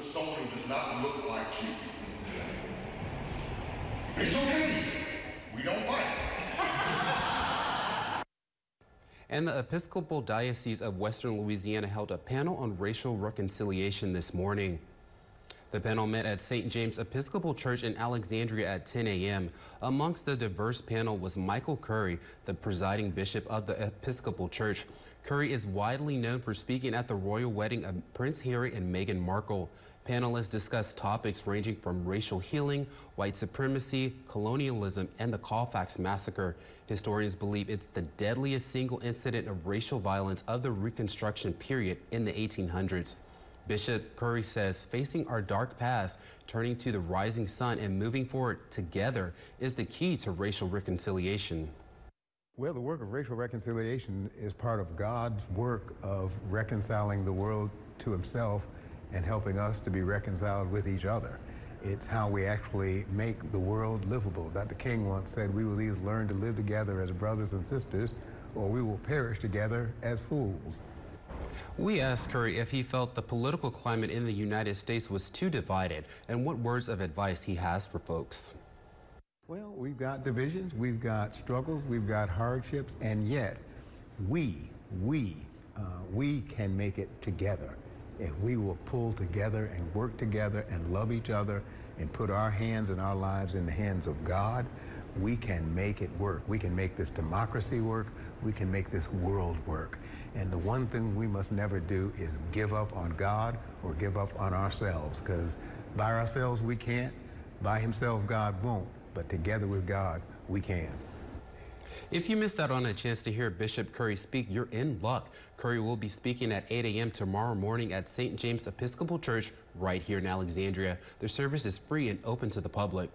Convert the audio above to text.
for someone who does not look like you. It's okay. We don't bite. And the Episcopal Diocese of Western Louisiana held a panel on racial reconciliation this morning. The panel met at St. James Episcopal Church in Alexandria at 10 a.m. Amongst the diverse panel was Michael Curry, the presiding bishop of the Episcopal Church. Curry is widely known for speaking at the royal wedding of Prince Harry and Meghan Markle. Panelists discussed topics ranging from racial healing, white supremacy, colonialism, and the Colfax massacre. Historians believe it's the deadliest single incident of racial violence of the Reconstruction period in the 1800s. Bishop Curry says facing our dark past, turning to the rising sun, and moving forward together is the key to racial reconciliation. Well, the work of racial reconciliation is part of God's work of reconciling the world to himself and helping us to be reconciled with each other. It's how we actually make the world livable. Dr. King once said we will either learn to live together as brothers and sisters or we will perish together as fools. We asked Curry if he felt the political climate in the United States was too divided and what words of advice he has for folks. Well, we've got divisions, we've got struggles, we've got hardships, and yet we, we, uh, we can make it together if we will pull together and work together and love each other and put our hands and our lives in the hands of God, we can make it work. We can make this democracy work. We can make this world work. One thing we must never do is give up on God or give up on ourselves because by ourselves we can't. By himself, God won't. But together with God, we can. If you missed out on a chance to hear Bishop Curry speak, you're in luck. Curry will be speaking at 8 a.m. tomorrow morning at St. James Episcopal Church right here in Alexandria. The service is free and open to the public.